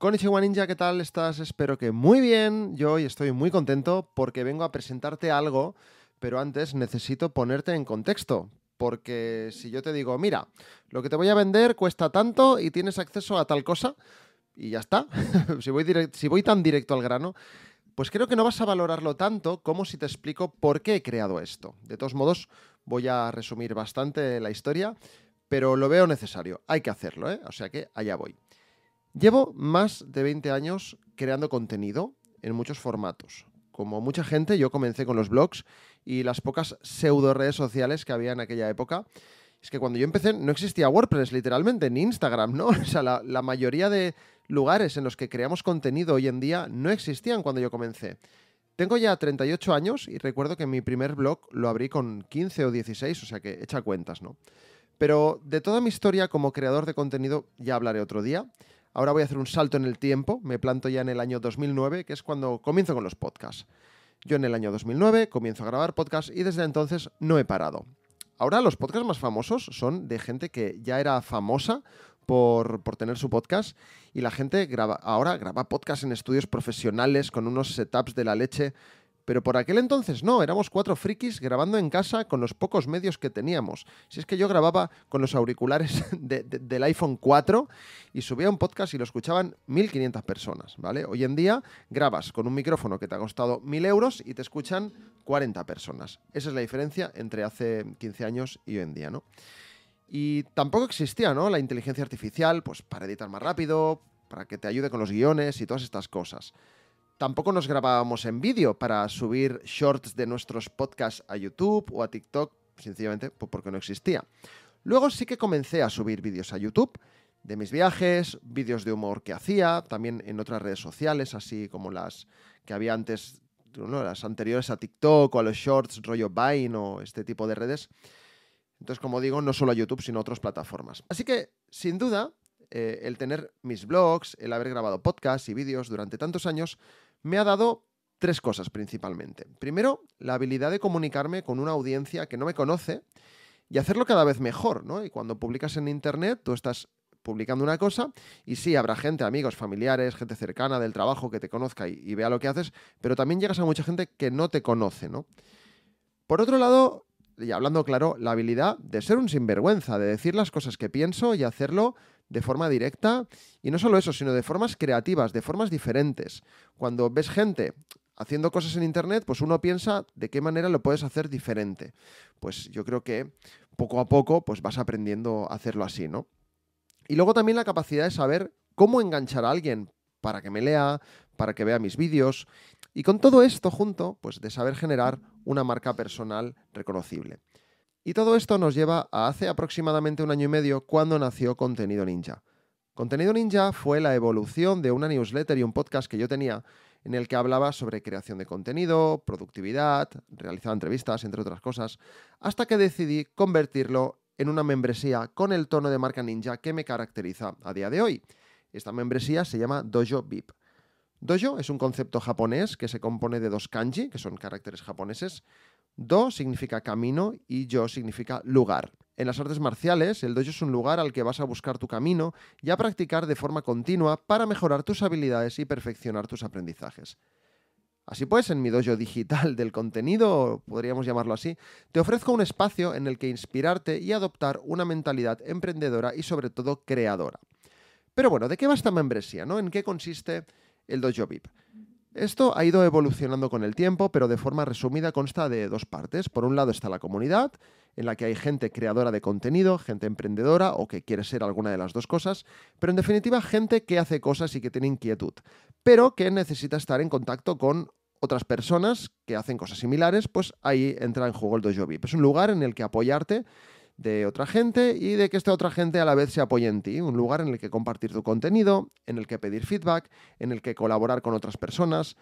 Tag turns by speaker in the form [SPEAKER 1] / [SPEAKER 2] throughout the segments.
[SPEAKER 1] Konnichiwa Ninja, ¿qué tal estás? Espero que muy bien. Yo hoy estoy muy contento porque vengo a presentarte algo, pero antes necesito ponerte en contexto. Porque si yo te digo, mira, lo que te voy a vender cuesta tanto y tienes acceso a tal cosa, y ya está, si, voy si voy tan directo al grano, pues creo que no vas a valorarlo tanto como si te explico por qué he creado esto. De todos modos, voy a resumir bastante la historia, pero lo veo necesario. Hay que hacerlo, ¿eh? O sea que allá voy. Llevo más de 20 años creando contenido en muchos formatos. Como mucha gente, yo comencé con los blogs y las pocas pseudo redes sociales que había en aquella época. Es que cuando yo empecé no existía WordPress literalmente, ni Instagram, ¿no? O sea, la, la mayoría de lugares en los que creamos contenido hoy en día no existían cuando yo comencé. Tengo ya 38 años y recuerdo que mi primer blog lo abrí con 15 o 16, o sea que echa cuentas, ¿no? Pero de toda mi historia como creador de contenido ya hablaré otro día. Ahora voy a hacer un salto en el tiempo, me planto ya en el año 2009, que es cuando comienzo con los podcasts. Yo en el año 2009 comienzo a grabar podcasts y desde entonces no he parado. Ahora los podcasts más famosos son de gente que ya era famosa por, por, tener su podcast y la gente ahora graba podcasts en estudios profesionales con unos setups de la leche pero por aquel entonces no, éramos cuatro frikis grabando en casa con los pocos medios que teníamos. Si es que yo grababa con los auriculares del iPhone 4 y subía un podcast y lo escuchaban 1.500 personas, ¿vale? Hoy en día grabas con un micrófono que te ha costado 1.000 euros y te escuchan 40 personas. Esa es la diferencia entre hace 15 años y hoy en día, ¿no? Y tampoco existía, ¿no? La inteligencia artificial, pues para editar más rápido, para que te ayude con los guiones y todas estas cosas. Tampoco nos grabábamos en vídeo para subir shorts de nuestros podcasts a YouTube o a TikTok, sencillamente pues, porque no existía. Luego sí que comencé a subir vídeos a YouTube de mis viajes, vídeos de humor que hacía, también en otras redes sociales, así como las que había antes, las anteriores a TikTok o a los shorts, rollo Vine o este tipo de redes. Entonces, como digo, no solo a YouTube, sino a otras plataformas. Así que, sin duda, eh, el tener mis blogs, el haber grabado podcasts y vídeos durante tantos años, me ha dado tres cosas principalmente. Primero, la habilidad de comunicarme con una audiencia que no me conoce y hacerlo cada vez mejor, ¿no? Y cuando publicas en Internet, tú estás publicando una cosa y sí, habrá gente, amigos, familiares, gente cercana del trabajo que te conozca y, vea lo que haces, pero también llegas a mucha gente que no te conoce, ¿no? Por otro lado, y hablando claro, la habilidad de ser un sinvergüenza, de decir las cosas que pienso y hacerlo de forma directa. Y no solo eso, sino de formas creativas, de formas diferentes. Cuando ves gente haciendo cosas en Internet, pues uno piensa de qué manera lo puedes hacer diferente. Pues yo creo que poco a poco pues vas aprendiendo a hacerlo así, ¿no? Y luego también la capacidad de saber cómo enganchar a alguien para que me lea, para que vea mis vídeos. Y con todo esto junto, pues de saber generar una marca personal reconocible. Y todo esto nos lleva a hace aproximadamente un año y medio cuando nació Contenido Ninja. Contenido Ninja fue la evolución de una newsletter y un podcast que yo tenía en el que hablaba sobre creación de contenido, productividad, realizaba entrevistas, entre otras cosas, hasta que decidí convertirlo en una membresía con el tono de marca ninja que me caracteriza a día de hoy. Esta membresía se llama Dojo VIP. Dojo es un concepto japonés que se compone de dos kanji, que son caracteres japoneses, Do significa camino y yo significa lugar. En las artes marciales, el dojo es un lugar al que vas a buscar tu camino y a practicar de forma continua para mejorar tus habilidades y perfeccionar tus aprendizajes. Así pues, en mi dojo digital del contenido, podríamos llamarlo así, te ofrezco un espacio en el que inspirarte y adoptar una mentalidad emprendedora y sobre todo creadora. Pero bueno, ¿de qué va esta membresía? ¿no? ¿En qué consiste el dojo VIP? Esto ha ido evolucionando con el tiempo, pero de forma resumida consta de dos partes. Por un lado está la comunidad, en la que hay gente creadora de contenido, gente emprendedora o que quiere ser alguna de las dos cosas, pero en definitiva gente que hace cosas y que tiene inquietud, pero que necesita estar en contacto con otras personas que hacen cosas similares, pues ahí entra en juego el Dojo VIP. Es un lugar en el que apoyarte de otra gente y de que esta otra gente a la vez se apoye en ti. Un lugar en el que compartir tu contenido, en el que pedir feedback, en el que colaborar con otras personas.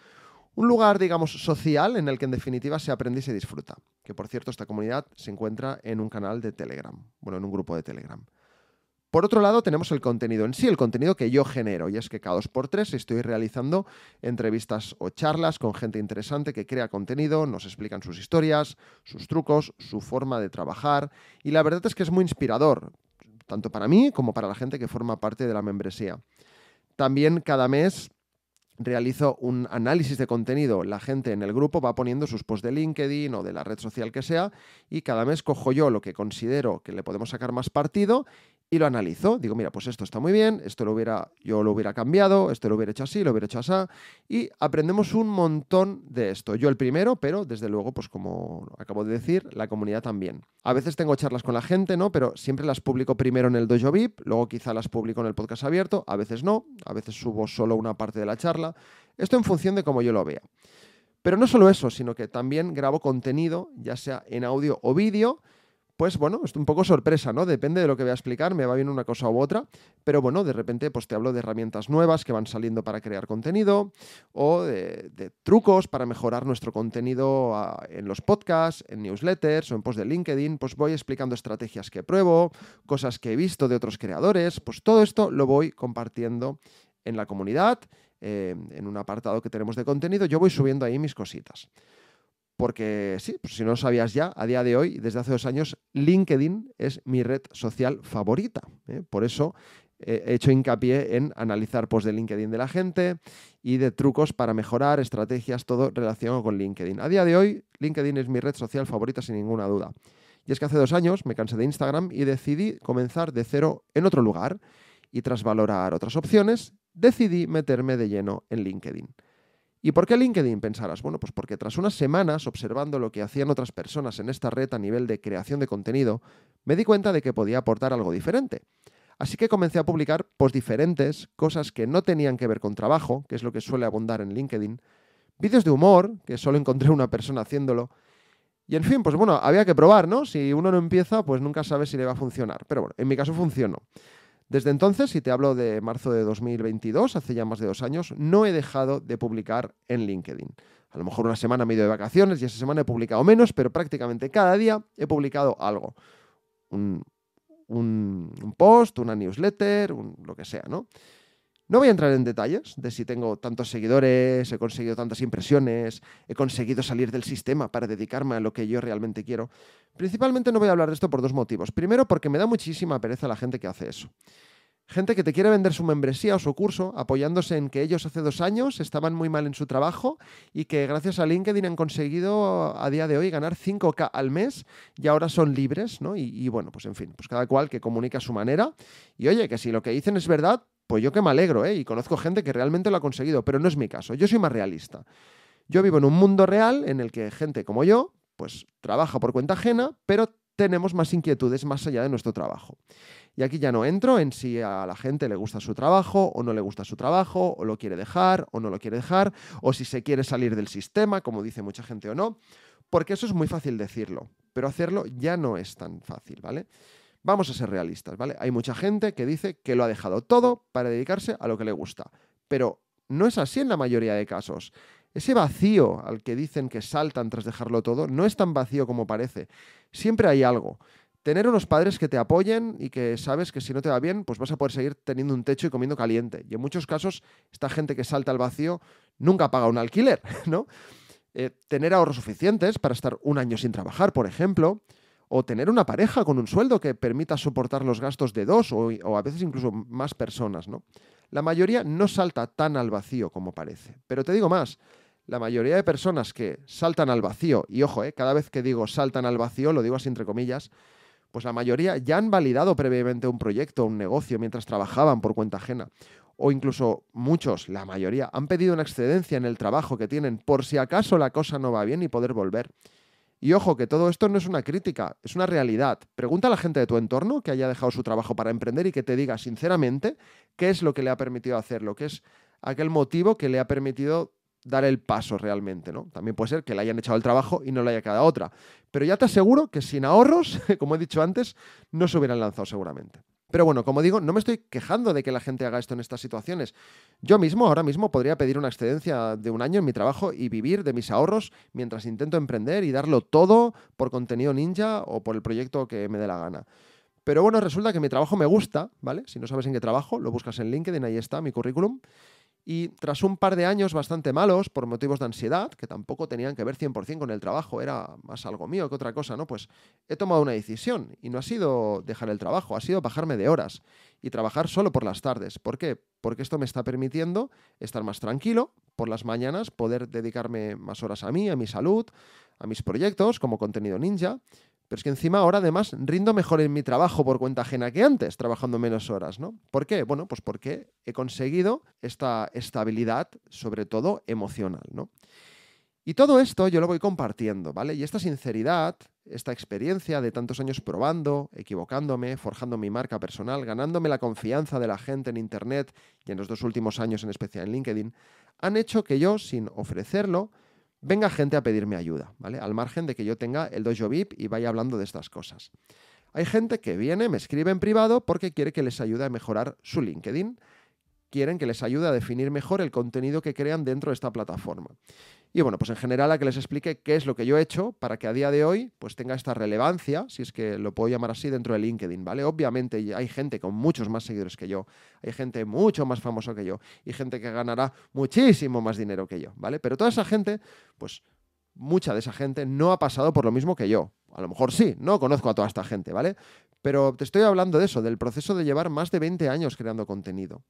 [SPEAKER 1] Un lugar, digamos, social en el que en definitiva se aprende y se disfruta. Que por cierto, esta comunidad se encuentra en un canal de Telegram, bueno, en un grupo de Telegram. Por otro lado, tenemos el contenido en sí, el contenido que yo genero, y es que cada dos por tres estoy realizando entrevistas o charlas con gente interesante que crea contenido, nos explican sus historias, sus trucos, su forma de trabajar, y la verdad es que es muy inspirador, tanto para mí como para la gente que forma parte de la membresía. También cada mes realizo un análisis de contenido. La gente en el grupo va poniendo sus posts de LinkedIn o de la red social que sea y cada mes cojo yo lo que considero que le podemos sacar más partido y lo analizo. Digo, mira, pues esto está muy bien, esto lo hubiera, yo lo hubiera cambiado, esto lo hubiera hecho así, lo hubiera hecho así. Y aprendemos un montón de esto. Yo el primero, pero desde luego, pues como acabo de decir, la comunidad también. A veces tengo charlas con la gente, ¿no? Pero siempre las publico primero en el Dojo VIP, luego quizá las publico en el podcast abierto, a veces no, a veces subo solo una parte de la charla. Esto en función de cómo yo lo vea. Pero no solo eso, sino que también grabo contenido, ya sea en audio o vídeo, pues bueno, es un poco sorpresa, ¿no? Depende de lo que voy a explicar, me va bien una cosa u otra, pero bueno, de repente pues te hablo de herramientas nuevas que van saliendo para crear contenido o de, trucos para mejorar nuestro contenido ah, en los podcasts, en newsletters o en posts de LinkedIn, pues voy explicando estrategias que pruebo, cosas que he visto de otros creadores, pues todo esto lo voy compartiendo en la comunidad, eh, en un apartado que tenemos de contenido, yo voy subiendo ahí mis cositas porque sí, pues si no lo sabías ya, a día de hoy, desde hace dos años, LinkedIn es mi red social favorita. ¿eh? Por eso he hecho hincapié en analizar posts de LinkedIn de la gente y de trucos para mejorar, estrategias, todo relacionado con LinkedIn. A día de hoy, LinkedIn es mi red social favorita sin ninguna duda. Y es que hace dos años me cansé de Instagram y decidí comenzar de cero en otro lugar. Y tras valorar otras opciones, decidí meterme de lleno en LinkedIn. ¿Y por qué LinkedIn? Pensarás, bueno, pues porque tras unas semanas observando lo que hacían otras personas en esta red a nivel de creación de contenido, me di cuenta de que podía aportar algo diferente. Así que comencé a publicar posts diferentes, cosas que no tenían que ver con trabajo, que es lo que suele abundar en LinkedIn, vídeos de humor, que solo encontré una persona haciéndolo, y en fin, pues bueno, había que probar, ¿no? Si uno no empieza, pues nunca sabe si le va a funcionar. Pero bueno, en mi caso funcionó. Desde entonces, si te hablo de marzo de 2022, hace ya más de dos años, no he dejado de publicar en LinkedIn. A lo mejor una semana me he ido de vacaciones y esa semana he publicado menos, pero prácticamente cada día he publicado algo. Un, post, una newsletter, lo que sea, ¿no? No voy a entrar en detalles de si tengo tantos seguidores, he conseguido tantas impresiones, he conseguido salir del sistema para dedicarme a lo que yo realmente quiero. Principalmente no voy a hablar de esto por dos motivos. Primero, porque me da muchísima pereza la gente que hace eso. Gente que te quiere vender su membresía o su curso apoyándose en que ellos hace dos años estaban muy mal en su trabajo y que gracias a LinkedIn han conseguido a día de hoy ganar 5K al mes y ahora son libres, ¿no? Y, y, bueno, pues en fin, pues cada cual que comunica a su manera. Y oye, que si lo que dicen es verdad, pues yo que me alegro, ¿eh? Y conozco gente que realmente lo ha conseguido, pero no es mi caso. Yo soy más realista. Yo vivo en un mundo real en el que gente como yo, pues trabaja por cuenta ajena, pero tenemos más inquietudes más allá de nuestro trabajo. Y aquí ya no entro en si a la gente le gusta su trabajo o no le gusta su trabajo, o lo quiere dejar o no lo quiere dejar, o si se quiere salir del sistema, como dice mucha gente o no, porque eso es muy fácil decirlo, pero hacerlo ya no es tan fácil, ¿vale? Vamos a ser realistas, ¿vale? Hay mucha gente que dice que lo ha dejado todo para dedicarse a lo que le gusta, pero no es así en la mayoría de casos. Ese vacío al que dicen que saltan tras dejarlo todo no es tan vacío como parece. Siempre hay algo. Tener unos padres que te apoyen y que sabes que si no te va bien, pues vas a poder seguir teniendo un techo y comiendo caliente. Y en muchos casos, esta gente que salta al vacío nunca paga un alquiler, ¿no? Eh, tener ahorros suficientes para estar un año sin trabajar, por ejemplo o tener una pareja con un sueldo que permita soportar los gastos de dos o, a veces incluso más personas, ¿no? La mayoría no salta tan al vacío como parece. Pero te digo más, la mayoría de personas que saltan al vacío, y ojo, eh, cada vez que digo saltan al vacío, lo digo así entre comillas, pues la mayoría ya han validado previamente un proyecto, un negocio, mientras trabajaban por cuenta ajena. O incluso muchos, la mayoría, han pedido una excedencia en el trabajo que tienen por si acaso la cosa no va bien y poder volver. Y ojo, que todo esto no es una crítica, es una realidad. Pregunta a la gente de tu entorno que haya dejado su trabajo para emprender y que te diga sinceramente qué es lo que le ha permitido hacerlo, qué es aquel motivo que le ha permitido dar el paso realmente, ¿no? También puede ser que le hayan echado el trabajo y no le haya quedado otra. Pero ya te aseguro que sin ahorros, como he dicho antes, no se hubieran lanzado seguramente. Pero bueno, como digo, no me estoy quejando de que la gente haga esto en estas situaciones. Yo mismo, ahora mismo, podría pedir una excedencia de un año en mi trabajo y vivir de mis ahorros mientras intento emprender y darlo todo por contenido ninja o por el proyecto que me dé la gana. Pero bueno, resulta que mi trabajo me gusta, ¿vale? Si no sabes en qué trabajo, lo buscas en LinkedIn, ahí está mi currículum. Y tras un par de años bastante malos por motivos de ansiedad, que tampoco tenían que ver 100% con el trabajo, era más algo mío que otra cosa, ¿no? Pues he tomado una decisión y no ha sido dejar el trabajo, ha sido bajarme de horas y trabajar solo por las tardes. ¿Por qué? Porque esto me está permitiendo estar más tranquilo por las mañanas, poder dedicarme más horas a mí, a mi salud, a mis proyectos como contenido ninja pero es que encima ahora además rindo mejor en mi trabajo por cuenta ajena que antes, trabajando menos horas, ¿no? ¿Por qué? Bueno, pues porque he conseguido esta estabilidad, sobre todo emocional, ¿no? Y todo esto yo lo voy compartiendo, ¿vale? Y esta sinceridad, esta experiencia de tantos años probando, equivocándome, forjando mi marca personal, ganándome la confianza de la gente en Internet y en los dos últimos años en especial en LinkedIn, han hecho que yo, sin ofrecerlo, venga gente a pedirme ayuda, ¿vale? Al margen de que yo tenga el dojo VIP y vaya hablando de estas cosas. Hay gente que viene, me escribe en privado porque quiere que les ayude a mejorar su LinkedIn, quieren que les ayude a definir mejor el contenido que crean dentro de esta plataforma. Y bueno, pues en general a que les explique qué es lo que yo he hecho para que a día de hoy pues tenga esta relevancia, si es que lo puedo llamar así, dentro de LinkedIn, ¿vale? Obviamente hay gente con muchos más seguidores que yo, hay gente mucho más famosa que yo y gente que ganará muchísimo más dinero que yo, ¿vale? Pero toda esa gente, pues mucha de esa gente no ha pasado por lo mismo que yo. A lo mejor sí, no conozco a toda esta gente, ¿vale? Pero te estoy hablando de eso, del proceso de llevar más de 20 años creando contenido.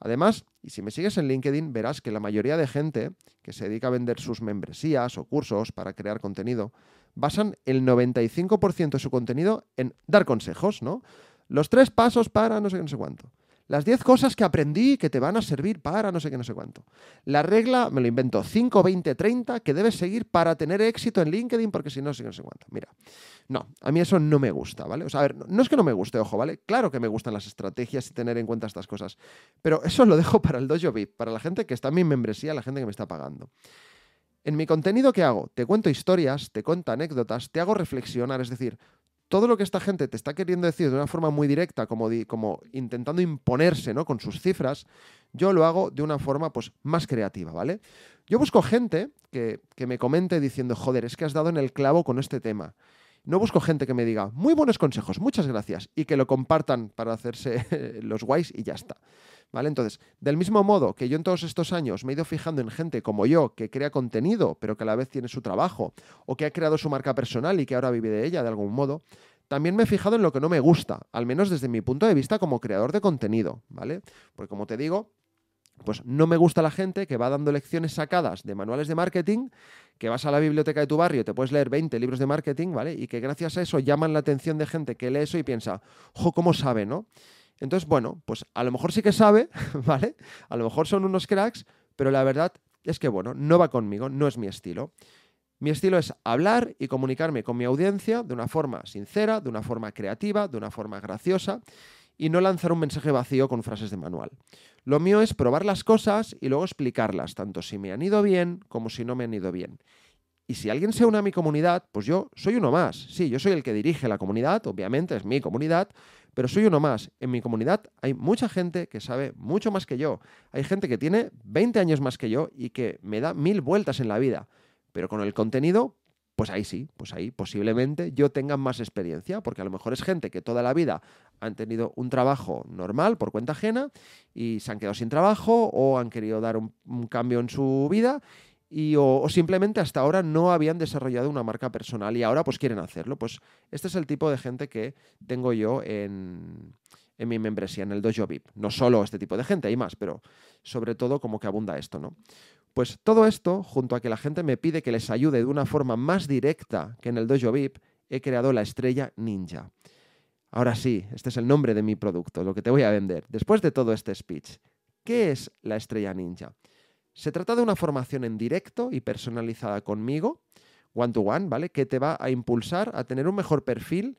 [SPEAKER 1] Además, y si me sigues en LinkedIn, verás que la mayoría de gente que se dedica a vender sus membresías o cursos para crear contenido, basan el 95% de su contenido en dar consejos, ¿no? Los tres pasos para no sé qué, no sé cuánto. Las 10 cosas que aprendí que te van a servir para no sé qué, no sé cuánto. La regla, me lo invento, 5, 20, 30, que debes seguir para tener éxito en LinkedIn, porque si no, sé qué, no sé cuánto. Mira, no, a mí eso no me gusta, ¿vale? O sea, a ver, no es que no me guste, ojo, ¿vale? Claro que me gustan las estrategias y tener en cuenta estas cosas, pero eso lo dejo para el Dojo VIP, para la gente que está en mi membresía, la gente que me está pagando. En mi contenido que hago, te cuento historias, te cuento anécdotas, te hago reflexionar, es decir, todo lo que esta gente te está queriendo decir de una forma muy directa, como, como intentando imponerse ¿no? con sus cifras, yo lo hago de una forma pues, más creativa, ¿vale? Yo busco gente que, que me comente diciendo, joder, es que has dado en el clavo con este tema. No busco gente que me diga, muy buenos consejos, muchas gracias, y que lo compartan para hacerse los guays y ya está. ¿Vale? Entonces, del mismo modo que yo en todos estos años me he ido fijando en gente como yo, que crea contenido, pero que a la vez tiene su trabajo, o que ha creado su marca personal y que ahora vive de ella de algún modo, también me he fijado en lo que no me gusta, al menos desde mi punto de vista como creador de contenido, ¿vale? Porque como te digo, pues no me gusta la gente que va dando lecciones sacadas de manuales de marketing, que vas a la biblioteca de tu barrio, te puedes leer 20 libros de marketing, ¿vale? Y que gracias a eso llaman la atención de gente que lee eso y piensa, jo, ¿cómo sabe, no? Entonces, bueno, pues a lo mejor sí que sabe, ¿vale? A lo mejor son unos cracks, pero la verdad es que, bueno, no va conmigo, no es mi estilo. Mi estilo es hablar y comunicarme con mi audiencia de una forma sincera, de una forma creativa, de una forma graciosa y no lanzar un mensaje vacío con frases de manual. Lo mío es probar las cosas y luego explicarlas, tanto si me han ido bien como si no me han ido bien. Y si alguien se une a mi comunidad, pues yo soy uno más. Sí, yo soy el que dirige la comunidad, obviamente es mi comunidad, pero soy uno más. En mi comunidad hay mucha gente que sabe mucho más que yo. Hay gente que tiene 20 años más que yo y que me da mil vueltas en la vida. Pero con el contenido, pues ahí sí, pues ahí posiblemente yo tenga más experiencia, porque a lo mejor es gente que toda la vida han tenido un trabajo normal por cuenta ajena y se han quedado sin trabajo o han querido dar un, cambio en su vida y, o, simplemente hasta ahora no habían desarrollado una marca personal y ahora pues quieren hacerlo. Pues este es el tipo de gente que tengo yo en, en mi membresía, en el Dojo VIP. No solo este tipo de gente, hay más, pero sobre todo como que abunda esto, ¿no? Pues todo esto, junto a que la gente me pide que les ayude de una forma más directa que en el Dojo VIP, he creado la estrella ninja. Ahora sí, este es el nombre de mi producto, lo que te voy a vender. Después de todo este speech, ¿qué es la estrella ninja? Se trata de una formación en directo y personalizada conmigo, one to one, ¿vale? Que te va a impulsar a tener un mejor perfil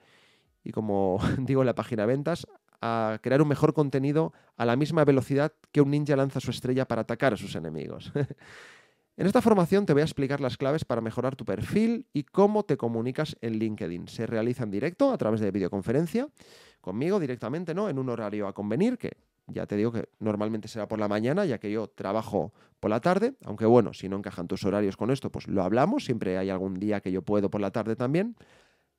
[SPEAKER 1] y, como digo en la página ventas, a crear un mejor contenido a la misma velocidad que un ninja lanza su estrella para atacar a sus enemigos. en esta formación te voy a explicar las claves para mejorar tu perfil y cómo te comunicas en LinkedIn. Se realiza en directo a través de videoconferencia, conmigo directamente, ¿no? En un horario a convenir, que ya te digo que normalmente será por la mañana, ya que yo trabajo por la tarde, aunque bueno, si no encajan tus horarios con esto, pues lo hablamos, siempre hay algún día que yo puedo por la tarde también.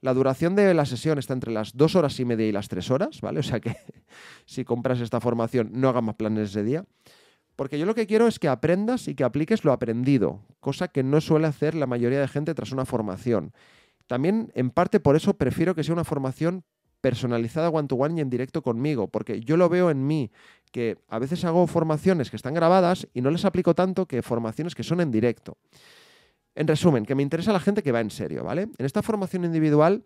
[SPEAKER 1] La duración de la sesión está entre las dos horas y media y las tres horas, ¿vale? O sea que si compras esta formación, no hagas más planes ese día. Porque yo lo que quiero es que aprendas y que apliques lo aprendido, cosa que no suele hacer la mayoría de gente tras una formación. También, en parte por eso, prefiero que sea una formación personalizada one-to-one y en directo conmigo, porque yo lo veo en mí, que a veces hago formaciones que están grabadas y no les aplico tanto que formaciones que son en directo. En resumen, que me interesa la gente que va en serio, ¿vale? En esta formación individual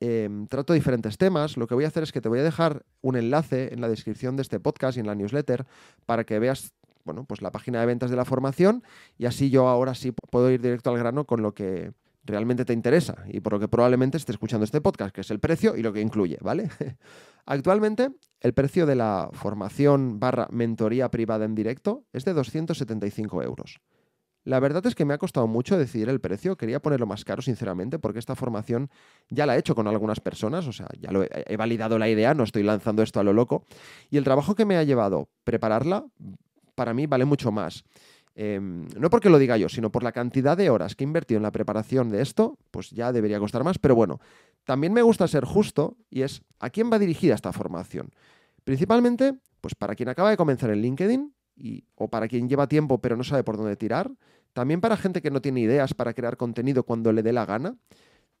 [SPEAKER 1] em, trato diferentes temas. Lo que voy a hacer es que te voy a dejar un enlace en la descripción de este podcast y en la newsletter para que veas bueno, pues la página de ventas de la formación y así yo ahora sí puedo ir directo al grano con lo que realmente te interesa y por lo que probablemente esté escuchando este podcast, que es el precio y lo que incluye, ¿vale? Actualmente el precio de la formación barra mentoría privada en directo es de 275 euros. La verdad es que me ha costado mucho decidir el precio, quería ponerlo más caro sinceramente porque esta formación ya la he hecho con algunas personas, o sea, ya lo he, validado la idea, no estoy lanzando esto a lo loco, y el trabajo que me ha llevado prepararla para mí vale mucho más. Em, no porque lo diga yo, sino por la cantidad de horas que he invertido en la preparación de esto, pues ya debería costar más, pero bueno, también me gusta ser justo y es a quién va dirigida esta formación. Principalmente, pues para quien acaba de comenzar en LinkedIn, o para quien lleva tiempo pero no sabe por dónde tirar, también para gente que no tiene ideas para crear contenido cuando le dé la gana,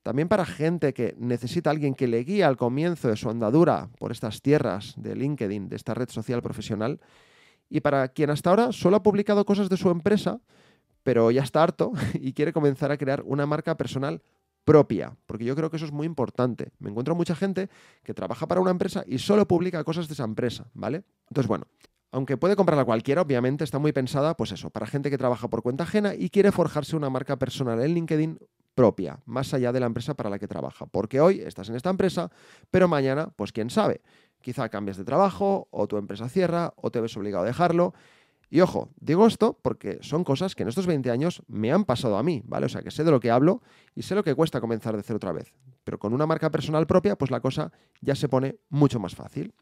[SPEAKER 1] también para gente que necesita alguien que le guíe al comienzo de su andadura por estas tierras de LinkedIn, de esta red social profesional, y para quien hasta ahora solo ha publicado cosas de su empresa, pero ya está harto y quiere comenzar a crear una marca personal propia, porque yo creo que eso es muy importante. Me encuentro mucha gente que trabaja para una empresa y solo publica cosas de esa empresa, ¿vale? Entonces, bueno, aunque puede comprarla cualquiera, obviamente está muy pensada, pues eso, para gente que trabaja por cuenta ajena y quiere forjarse una marca personal en LinkedIn propia, más allá de la empresa para la que trabaja. Porque hoy estás en esta empresa, pero mañana, pues quién sabe, quizá cambies de trabajo, o tu empresa cierra, o te ves obligado a dejarlo. Y ojo, digo esto porque son cosas que en estos 20 años me han pasado a mí, ¿vale? O sea, que sé de lo que hablo y sé lo que cuesta comenzar de cero otra vez. Pero con una marca personal propia, pues la cosa ya se pone mucho más fácil.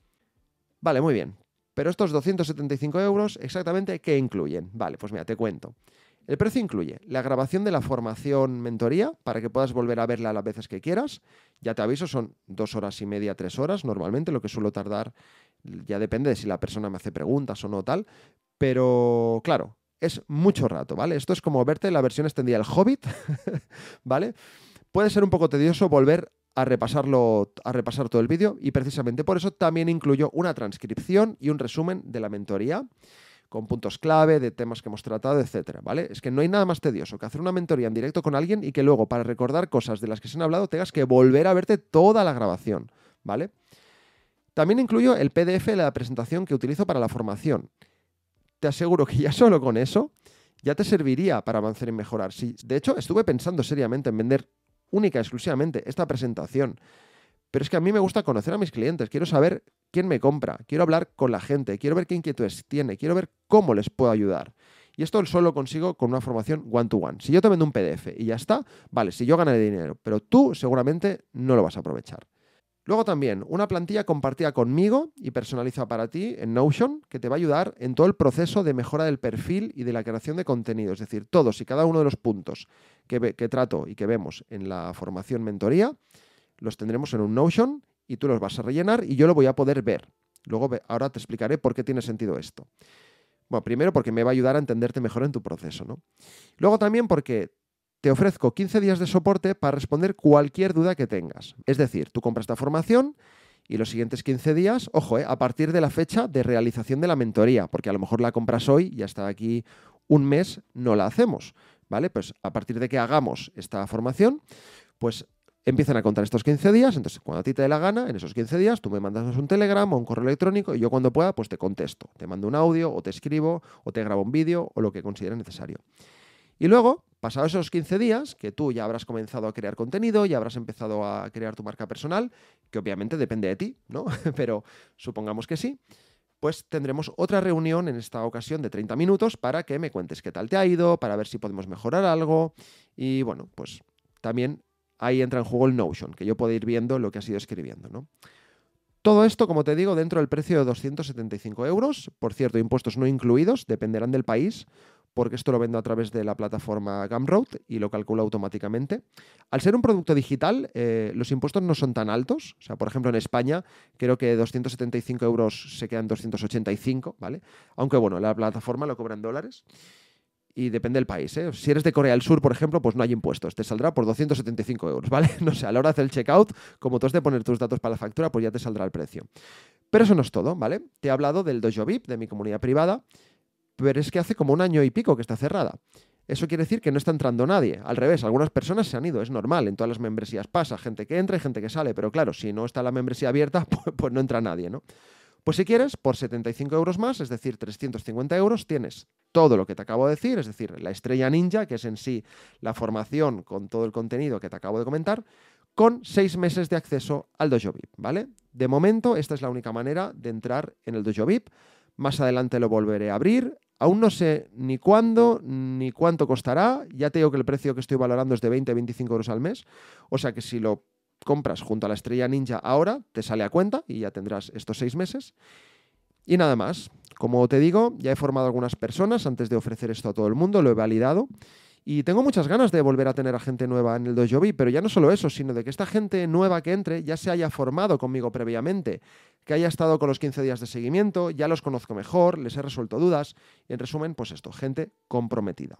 [SPEAKER 1] Vale, muy bien. Pero estos 275 euros, exactamente, ¿qué incluyen? Vale, pues mira, te cuento. El precio incluye la grabación de la formación mentoría para que puedas volver a verla las veces que quieras. Ya te aviso, son dos horas y media, tres horas normalmente, lo que suelo tardar ya depende de si la persona me hace preguntas o no tal. Pero claro, es mucho rato, ¿vale? Esto es como verte la versión extendida del Hobbit, ¿vale? Puede ser un poco tedioso volver a repasarlo, a repasar todo el vídeo y precisamente por eso también incluyo una transcripción y un resumen de la mentoría con puntos clave de temas que hemos tratado, etcétera, ¿vale? Es que no hay nada más tedioso que hacer una mentoría en directo con alguien y que luego para recordar cosas de las que se han hablado tengas que volver a verte toda la grabación, ¿vale? También incluyo el PDF de la presentación que utilizo para la formación. Te aseguro que ya solo con eso ya te serviría para avanzar y mejorar. Sí, de hecho, estuve pensando seriamente en vender única, exclusivamente, esta presentación. Pero es que a mí me gusta conocer a mis clientes, quiero saber quién me compra, quiero hablar con la gente, quiero ver qué inquietudes tiene, quiero ver cómo les puedo ayudar. Y esto solo consigo con una formación one-to-one. Si yo te vendo un PDF y ya está, vale, si yo ganaré dinero, pero tú seguramente no lo vas a aprovechar. Luego también una plantilla compartida conmigo y personalizada para ti en Notion que te va a ayudar en todo el proceso de mejora del perfil y de la creación de contenido. Es decir, todos y cada uno de los puntos que, que trato y que vemos en la formación mentoría los tendremos en un Notion y tú los vas a rellenar y yo lo voy a poder ver. Luego ahora te explicaré por qué tiene sentido esto. Bueno, primero porque me va a ayudar a entenderte mejor en tu proceso, ¿no? Luego también porque te ofrezco 15 días de soporte para responder cualquier duda que tengas. Es decir, tú compras esta formación y los siguientes 15 días, ojo, eh, a partir de la fecha de realización de la mentoría, porque a lo mejor la compras hoy y hasta aquí un mes no la hacemos, ¿vale? Pues a partir de que hagamos esta formación, pues empiezan a contar estos 15 días, entonces cuando a ti te dé la gana, en esos 15 días, tú me mandas un telegrama o un correo electrónico y yo cuando pueda, pues te contesto. Te mando un audio o te escribo o te grabo un vídeo o lo que consideres necesario. Y luego, pasados esos 15 días, que tú ya habrás comenzado a crear contenido, ya habrás empezado a crear tu marca personal, que obviamente depende de ti, ¿no? Pero supongamos que sí, pues tendremos otra reunión en esta ocasión de 30 minutos para que me cuentes qué tal te ha ido, para ver si podemos mejorar algo. Y bueno, pues también ahí entra en juego el Notion, que yo puedo ir viendo lo que has ido escribiendo, ¿no? Todo esto, como te digo, dentro del precio de 275 euros. Por cierto, impuestos no incluidos, dependerán del país, porque esto lo vendo a través de la plataforma Gumroad y lo calculo automáticamente. Al ser un producto digital, eh, los impuestos no son tan altos. O sea, por ejemplo, en España creo que 275 euros se quedan 285, ¿vale? Aunque bueno, la plataforma lo cobra en dólares y depende del país. ¿eh? Si eres de Corea del Sur, por ejemplo, pues no hay impuestos. Te saldrá por 275 euros, ¿vale? No sé, a la hora de hacer el checkout, como tú has de poner tus datos para la factura, pues ya te saldrá el precio. Pero eso no es todo, ¿vale? Te he hablado del Dojo VIP, de mi comunidad privada, pero es que hace como un año y pico que está cerrada. Eso quiere decir que no está entrando nadie. Al revés, algunas personas se han ido, es normal, en todas las membresías pasa, gente que entra y gente que sale, pero claro, si no está la membresía abierta, pues, pues no entra nadie, ¿no? Pues si quieres, por 75 euros más, es decir, 350 euros, tienes todo lo que te acabo de decir, es decir, la estrella ninja, que es en sí la formación con todo el contenido que te acabo de comentar, con seis meses de acceso al Dojo VIP, ¿vale? De momento, esta es la única manera de entrar en el Dojo VIP. Más adelante lo volveré a abrir. Aún no sé ni cuándo ni cuánto costará. Ya te digo que el precio que estoy valorando es de 20-25 euros al mes. O sea que si lo compras junto a la estrella ninja ahora, te sale a cuenta y ya tendrás estos seis meses. Y nada más. Como te digo, ya he formado algunas personas antes de ofrecer esto a todo el mundo, lo he validado. Y tengo muchas ganas de volver a tener a gente nueva en el Dojo VIP, pero ya no solo eso, sino de que esta gente nueva que entre ya se haya formado conmigo previamente, que haya estado con los 15 días de seguimiento, ya los conozco mejor, les he resuelto dudas. En resumen, pues esto, gente comprometida.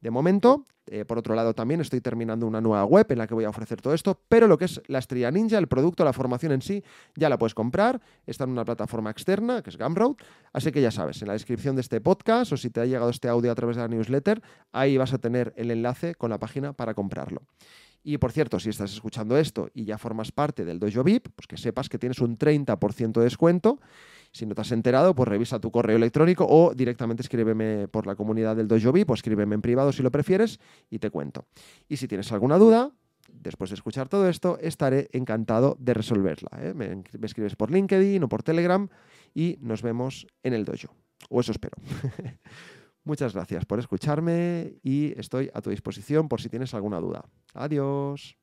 [SPEAKER 1] De momento, eh, por otro lado, también estoy terminando una nueva web en la que voy a ofrecer todo esto, pero lo que es la estrella ninja, el producto, la formación en sí, ya la puedes comprar. Está en una plataforma externa, que es Gumroad. Así que ya sabes, en la descripción de este podcast o si te ha llegado este audio a través de la newsletter, ahí vas a tener el enlace con la página para comprarlo. Y por cierto, si estás escuchando esto y ya formas parte del Dojo VIP, pues que sepas que tienes un 30% de descuento. Si no te has enterado, pues revisa tu correo electrónico o directamente escríbeme por la comunidad del Dojo VIP o escríbeme en privado si lo prefieres y te cuento. Y si tienes alguna duda, después de escuchar todo esto, estaré encantado de resolverla. ¿eh? Me, me escribes por LinkedIn o por Telegram y nos vemos en el dojo. O eso espero. Muchas gracias por escucharme y estoy a tu disposición por si tienes alguna duda. Adiós.